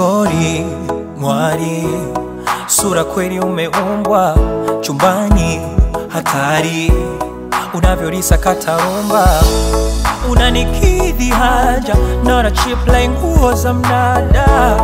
Kigori mwari, sura kweli umeumbwa, chumbani hatari, unavyolisakata rumba unanikidhi haja, not a cheap like nguo za mnada.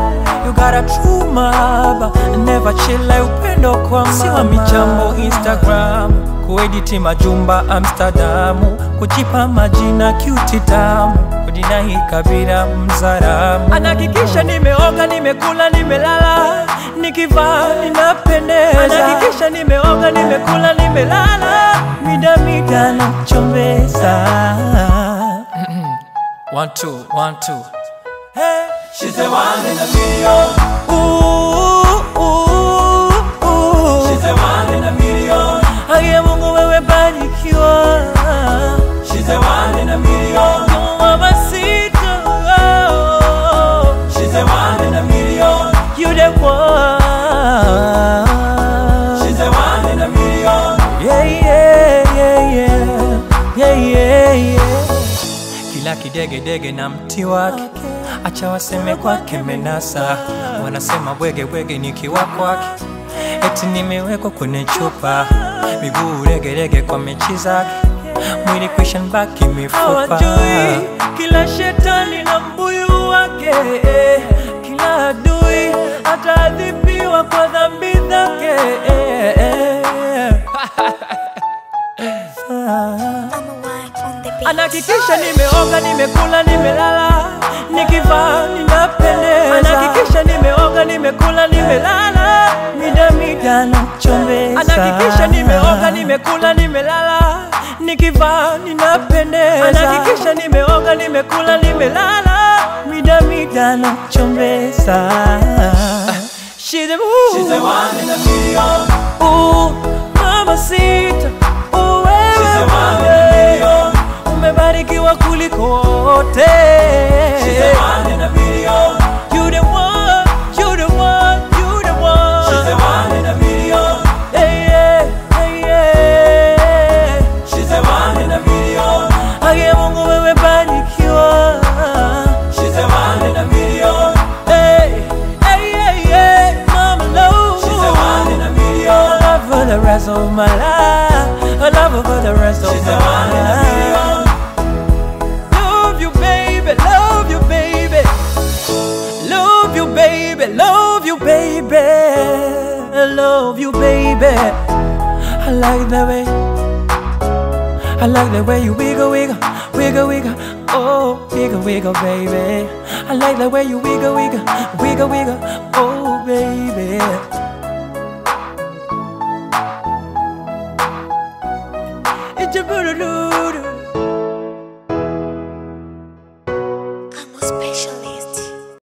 You got a true mahaba, never chill like upendo kwa mama. Siwa michambo Instagram, kuediti majumba Amsterdamu, kuchipa majina cute tamu, kujinai kabila mzaramu. Anahakikisha nimeoga, nimekula, nimelala, nikivaa ninapendeza. Anahakikisha nimeoga, nimekula, nimelala, mida mida nachombeza. One, two, one, two. Hey, She's the one in the million. Kila kidegedege na mti wake, acha waseme kwake menasa, wanasema bwege bwege nikiwa kwake, eti nimewekwa kwenye chupa, miguu legelege kwa mechi zake, mwili kwisha mbaki mifupa. Kila shetani na mbuyu Anahakikisha nimeoga, nimekula, nimelala, nikivaa ninapendeza. Anahakikisha nimeoga, nimekula, nimelala, mida mida nachombeza. Anahakikisha nimeoga, nimekula, nimelala, nikivaa ninapendeza. Anahakikisha nimeoga, nimekula, nimelala, mida mida nachombeza. She's the, ooh. She's the one in a million. Ooh, rest of my life. I love her for the rest of She's my the one life. Love you, baby, love you, baby. Love you, baby, love you, baby. I love you, baby. I like the way. I like the way you wiggle, wiggle, wiggle, wiggle. Oh, wiggle, wiggle, baby. I like the way you wiggle, wiggle, wiggle, wiggle. Oh, baby. Boogaloo.